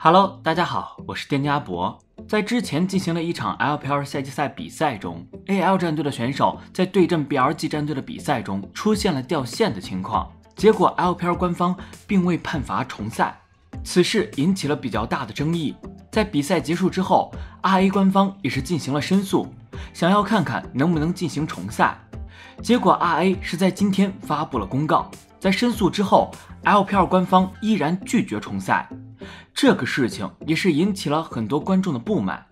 Hello，大家好，我是店家博。在之前进行了一场 LPL 赛季赛比赛中，AL 战队的选手在对阵 BLG 战队的比赛中出现了掉线的情况，结果 LPL 官方并未判罚重赛，此事引起了比较大的争议。在比赛结束之后，RA 官方也是进行了申诉，想要看看能不能进行重赛。结果 RA 是在今天发布了公告，在申诉之后，LPL 官方依然拒绝重赛。这个事情也是引起了很多观众的不满。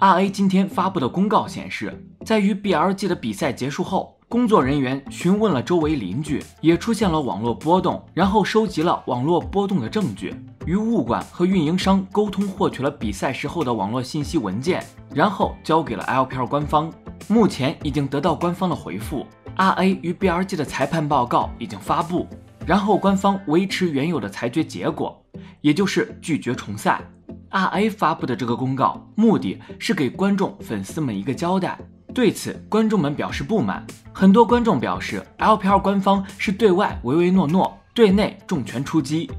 RA 今天发布的公告显示，在与 BLG 的比赛结束后，工作人员询问了周围邻居，也出现了网络波动，然后收集了网络波动的证据，与物管和运营商沟通，获取了比赛时候的网络信息文件，然后交给了 LPL 官方。目前已经得到官方的回复，RA 与 BLG 的裁判报告已经发布，然后官方维持原有的裁决结果。也就是拒绝重赛。RA 发布的这个公告，目的是给观众粉丝们一个交代。对此，观众们表示不满。很多观众表示，LPL 官方是对外唯唯诺诺，对内重拳出击。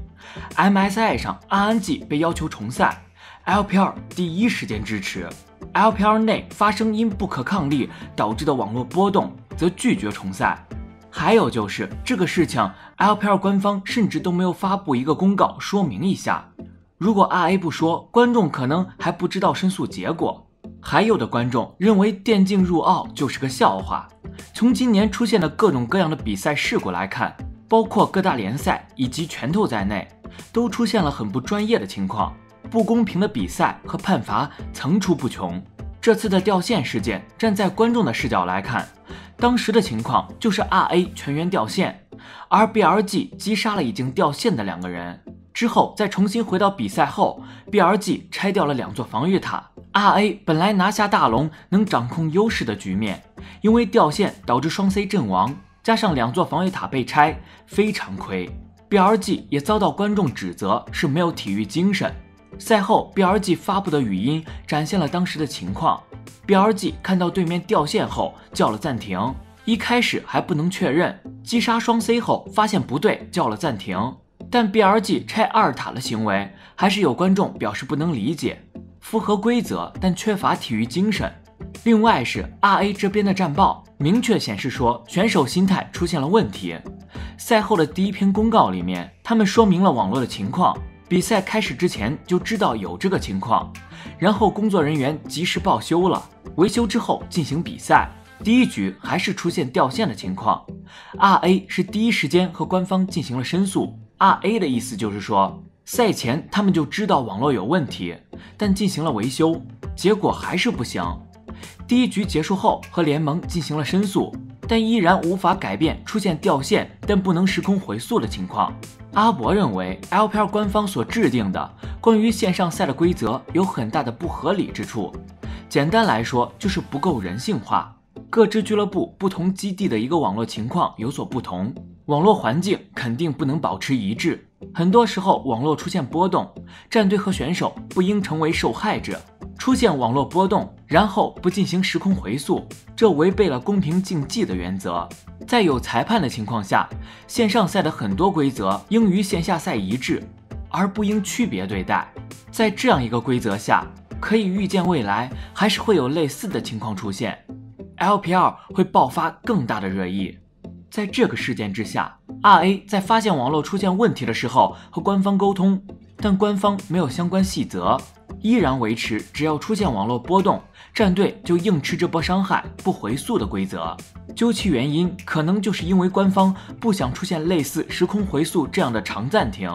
MSI 上，RNG 被要求重赛，LPL 第一时间支持。LPL 内发生因不可抗力导致的网络波动，则拒绝重赛。还有就是这个事情，LPL 官方甚至都没有发布一个公告说明一下。如果 RA 不说，观众可能还不知道申诉结果。还有的观众认为电竞入奥就是个笑话。从今年出现的各种各样的比赛事故来看，包括各大联赛以及拳头在内，都出现了很不专业的情况，不公平的比赛和判罚层出不穷。这次的掉线事件，站在观众的视角来看。当时的情况就是 RA 全员掉线，而 BLG 击杀了已经掉线的两个人之后，再重新回到比赛后，BLG 拆掉了两座防御塔。RA 本来拿下大龙能掌控优势的局面，因为掉线导致双 C 阵亡，加上两座防御塔被拆，非常亏。BLG 也遭到观众指责是没有体育精神。赛后，BLG 发布的语音展现了当时的情况。BLG 看到对面掉线后叫了暂停，一开始还不能确认，击杀双 C 后发现不对，叫了暂停。但 BLG 拆二塔的行为还是有观众表示不能理解，符合规则但缺乏体育精神。另外是 RA 这边的战报明确显示说选手心态出现了问题。赛后的第一篇公告里面，他们说明了网络的情况，比赛开始之前就知道有这个情况。然后工作人员及时报修了，维修之后进行比赛。第一局还是出现掉线的情况，RA 是第一时间和官方进行了申诉。RA 的意思就是说，赛前他们就知道网络有问题，但进行了维修，结果还是不行。第一局结束后和联盟进行了申诉，但依然无法改变出现掉线但不能时空回溯的情况。阿博认为，LPL 官方所制定的关于线上赛的规则有很大的不合理之处。简单来说，就是不够人性化。各支俱乐部、不同基地的一个网络情况有所不同，网络环境肯定不能保持一致。很多时候，网络出现波动，战队和选手不应成为受害者。出现网络波动，然后不进行时空回溯，这违背了公平竞技的原则。在有裁判的情况下，线上赛的很多规则应与线下赛一致，而不应区别对待。在这样一个规则下，可以预见未来还是会有类似的情况出现，LPL 会爆发更大的热议。在这个事件之下，RA 在发现网络出现问题的时候和官方沟通，但官方没有相关细则。依然维持只要出现网络波动，战队就硬吃这波伤害不回溯的规则。究其原因，可能就是因为官方不想出现类似时空回溯这样的长暂停，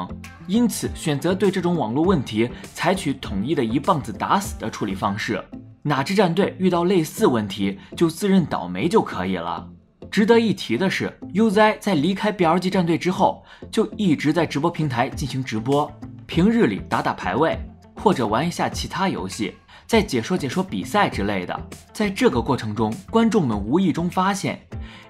因此选择对这种网络问题采取统一的一棒子打死的处理方式。哪支战队遇到类似问题就自认倒霉就可以了。值得一提的是，Uzi 在离开 BLG 战队之后，就一直在直播平台进行直播，平日里打打排位。或者玩一下其他游戏，再解说解说比赛之类的。在这个过程中，观众们无意中发现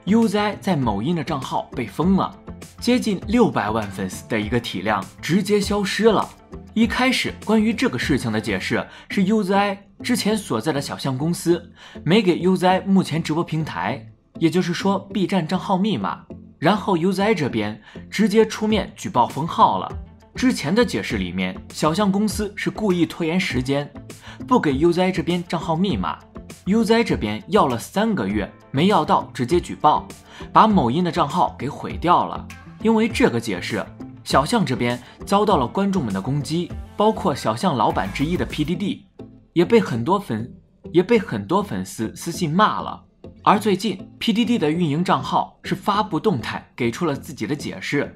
，UZ 在某音的账号被封了，接近六百万粉丝的一个体量直接消失了。一开始关于这个事情的解释是，UZ 之前所在的小象公司没给 UZ 目前直播平台，也就是说 B 站账号密码，然后 UZ 这边直接出面举报封号了。之前的解释里面，小象公司是故意拖延时间，不给 UZ 这边账号密码。UZ 这边要了三个月没要到，直接举报，把某音的账号给毁掉了。因为这个解释，小象这边遭到了观众们的攻击，包括小象老板之一的 PDD，也被很多粉也被很多粉丝私信骂了。而最近 PDD 的运营账号是发布动态，给出了自己的解释。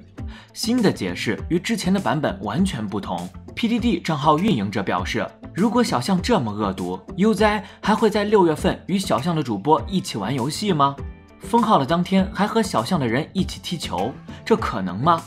新的解释与之前的版本完全不同。PDD 账号运营者表示，如果小象这么恶毒，UZ 还会在六月份与小象的主播一起玩游戏吗？封号的当天还和小象的人一起踢球，这可能吗？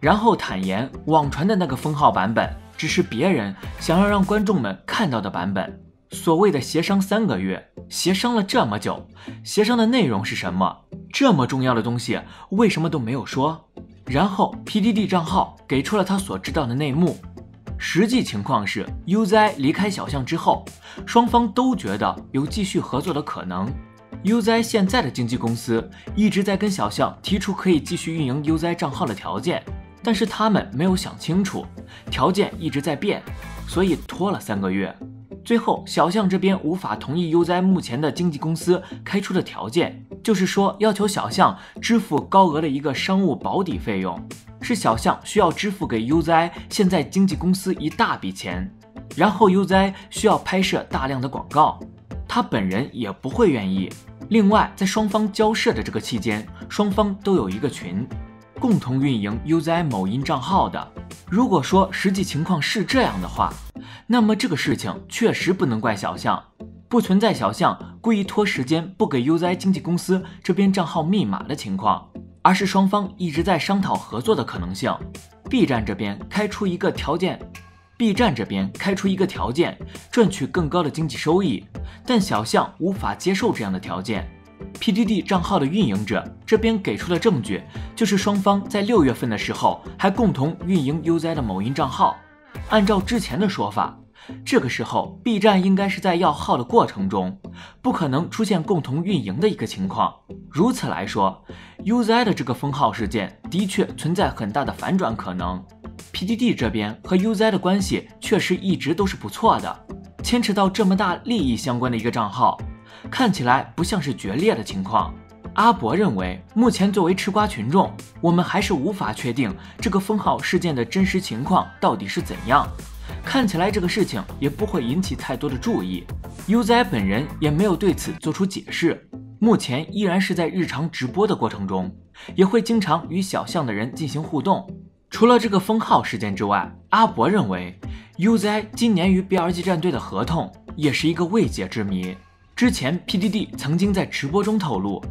然后坦言，网传的那个封号版本只是别人想要让观众们看到的版本。所谓的协商三个月，协商了这么久，协商的内容是什么？这么重要的东西为什么都没有说？然后 PDD 账号给出了他所知道的内幕，实际情况是，Uzi 离开小象之后，双方都觉得有继续合作的可能。Uzi 现在的经纪公司一直在跟小象提出可以继续运营 Uzi 账号的条件，但是他们没有想清楚，条件一直在变，所以拖了三个月。最后，小象这边无法同意 Uzi 目前的经纪公司开出的条件，就是说要求小象支付高额的一个商务保底费用，是小象需要支付给 UZI 现在经纪公司一大笔钱，然后 UZI 需要拍摄大量的广告，他本人也不会愿意。另外，在双方交涉的这个期间，双方都有一个群，共同运营 UZI 某音账号的。如果说实际情况是这样的话，那么这个事情确实不能怪小象，不存在小象故意拖时间不给 UZ 经纪公司这边账号密码的情况，而是双方一直在商讨合作的可能性。B 站这边开出一个条件，B 站这边开出一个条件，赚取更高的经济收益，但小象无法接受这样的条件。PDD 账号的运营者这边给出的证据，就是双方在六月份的时候还共同运营 UZ 的某音账号。按照之前的说法，这个时候 B 站应该是在要号的过程中，不可能出现共同运营的一个情况。如此来说，UZI 的这个封号事件的确存在很大的反转可能。PDD 这边和 UZI 的关系确实一直都是不错的，牵扯到这么大利益相关的一个账号，看起来不像是决裂的情况。阿伯认为，目前作为吃瓜群众，我们还是无法确定这个封号事件的真实情况到底是怎样。看起来这个事情也不会引起太多的注意。，Uzi 本人也没有对此做出解释，目前依然是在日常直播的过程中，也会经常与小象的人进行互动。除了这个封号事件之外，阿伯认为 Uzi 今年与 BLG 战队的合同也是一个未解之谜。之前 PDD 曾经在直播中透露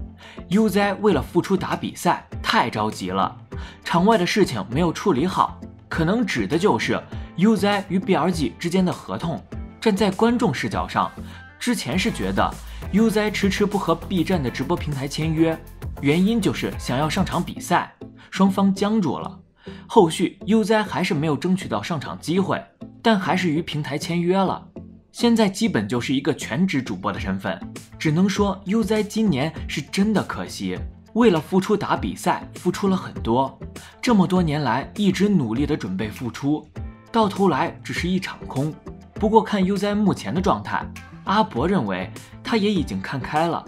，Uzi 为了复出打比赛太着急了，场外的事情没有处理好，可能指的就是 UZ 与 BLG 之间的合同。站在观众视角上，之前是觉得 UZ 迟迟不和 B 站的直播平台签约，原因就是想要上场比赛，双方僵住了。后续 UZ 还是没有争取到上场机会，但还是与平台签约了。现在基本就是一个全职主播的身份，只能说 UZ 今年是真的可惜，为了复出打比赛付出了很多，这么多年来一直努力的准备复出，到头来只是一场空。不过看 UZ 目前的状态，阿伯认为他也已经看开了，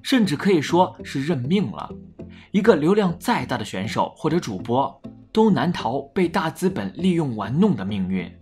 甚至可以说是认命了。一个流量再大的选手或者主播，都难逃被大资本利用玩弄的命运。